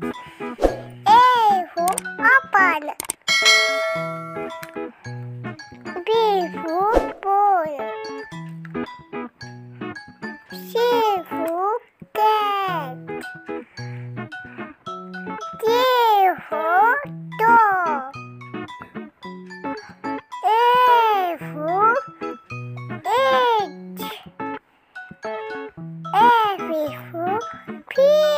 Eu a palha. Vivo bolha. Vivo quente. Vivo dor. Peace.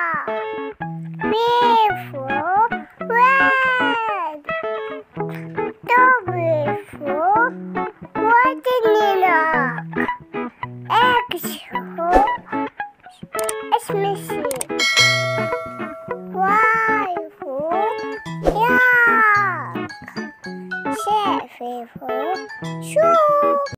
Beautiful red. Beautiful watermelon. Actual is missing. Wonderful Beautiful